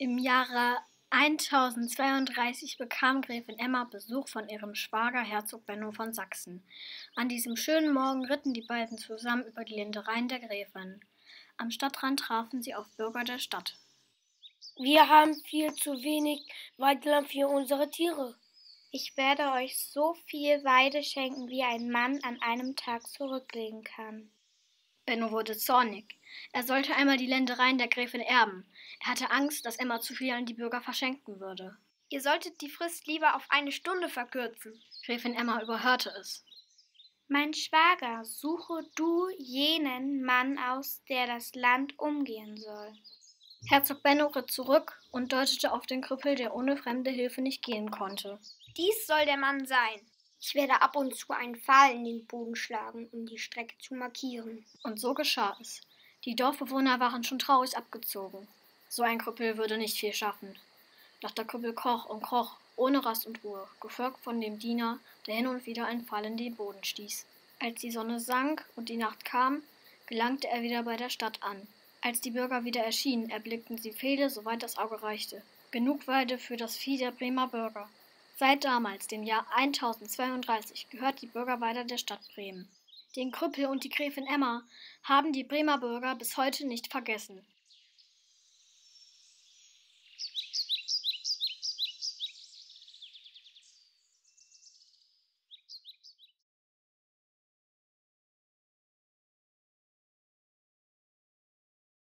Im Jahre 1032 bekam Gräfin Emma Besuch von ihrem Schwager Herzog Benno von Sachsen. An diesem schönen Morgen ritten die beiden zusammen über die Ländereien der Gräfin. Am Stadtrand trafen sie auf Bürger der Stadt. Wir haben viel zu wenig Weideland für unsere Tiere. Ich werde euch so viel Weide schenken, wie ein Mann an einem Tag zurücklegen kann. Benno wurde zornig. Er sollte einmal die Ländereien der Gräfin erben. Er hatte Angst, dass Emma zu viel an die Bürger verschenken würde. Ihr solltet die Frist lieber auf eine Stunde verkürzen. Gräfin Emma überhörte es. Mein Schwager, suche du jenen Mann aus, der das Land umgehen soll. Herzog Benno ritt zurück und deutete auf den Krüppel, der ohne fremde Hilfe nicht gehen konnte. Dies soll der Mann sein. Ich werde ab und zu einen Pfahl in den Boden schlagen, um die Strecke zu markieren. Und so geschah es. Die Dorfbewohner waren schon traurig abgezogen. So ein Krüppel würde nicht viel schaffen. Doch der Krüppel kroch und kroch, ohne Rast und Ruhe, gefolgt von dem Diener, der hin und wieder einen Pfahl in den Boden stieß. Als die Sonne sank und die Nacht kam, gelangte er wieder bei der Stadt an. Als die Bürger wieder erschienen, erblickten sie Pfähle, soweit das Auge reichte. Genug Weide für das Vieh der Bremer Bürger. Seit damals, dem Jahr 1032, gehört die Bürgerweide der Stadt Bremen. Den Krüppel und die Gräfin Emma haben die Bremer Bürger bis heute nicht vergessen.